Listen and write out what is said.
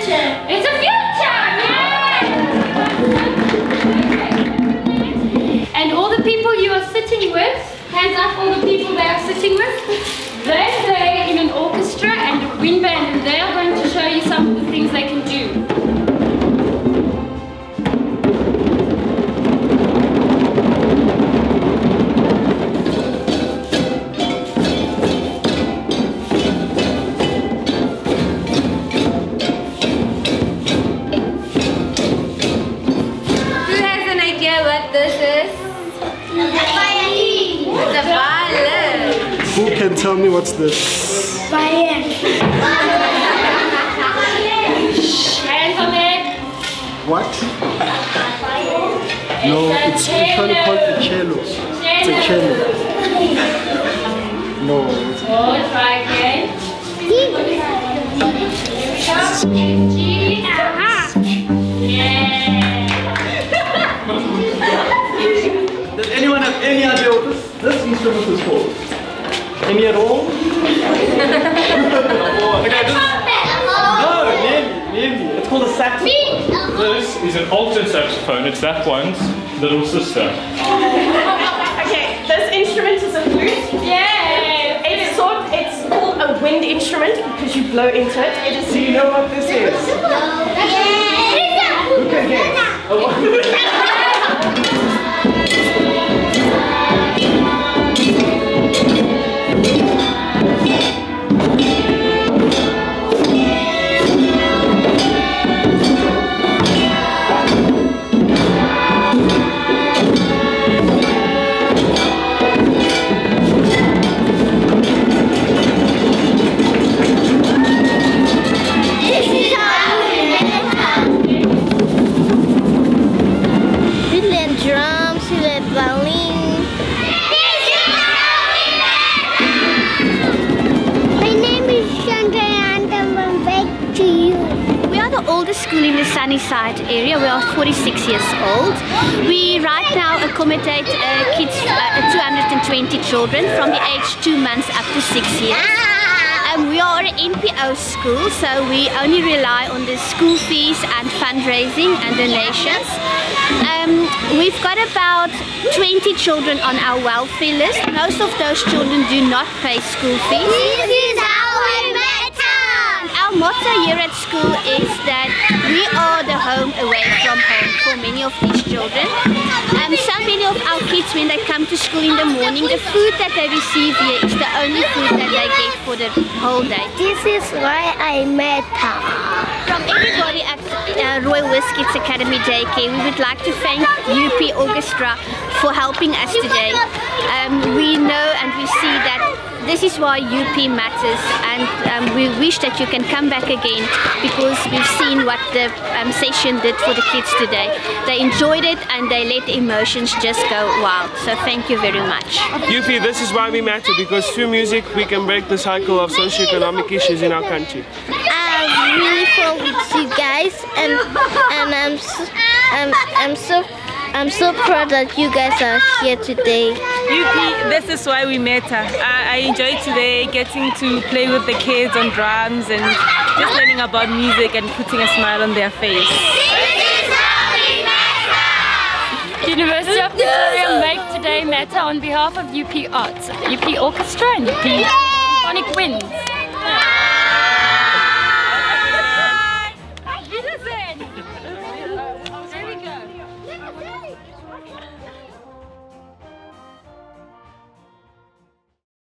It's a future! Yay! And all the people you are sitting with, hands up all the people they are sitting with, they play in an orchestra and a wind band and they are going to show you some of the things they can do. Tell me what's this? Hands. What? No, it's we're trying to call it a cello. It's a cello. No, it's Oh, try again. Here we go. G. Yeah. Does anyone have any idea what this, this instrument is called? Any at all? okay, this No, nearly, nearly. It's called a saxophone. This is an alto saxophone. It's that one's little sister. Okay, this instrument is a flute. Yay! It's sort it's called a wind instrument because you blow into it. It is Do you know what this is? Who can guess? Oh. the oldest school in the Sunnyside area. We are 46 years old. We right now accommodate uh, kids, uh, 220 children from the age 2 months up to 6 years. Um, we are an NPO school, so we only rely on the school fees and fundraising and donations. Um, we've got about 20 children on our welfare list. Most of those children do not pay school fees. This is our matter. Our motto here at school is that we are the home away from home for many of these children. Um, so many of our kids, when they come to school in the morning, the food that they receive here is the only food that they get for the whole day. This is why I matter. From everybody at uh, Royal Whiz Kidz Academy Daycare, we would like to thank UP Orchestra for helping us today. Um, we know and we see that this is why UP matters and um, we wish that you can come back again because we've seen what the um, session did for the kids today. They enjoyed it and they let the emotions just go wild. So thank you very much. UP, this is why we matter because through music we can break the cycle of socioeconomic issues in our country. I'm really full with you guys, and and I'm so, I'm, I'm so I'm so proud that you guys are here today. UP, this is why we met. I, I enjoyed today getting to play with the kids on drums and just learning about music and putting a smile on their face. University of Pretoria make today matter on behalf of UP Arts, UP Orchestra and UP Sonic Winds.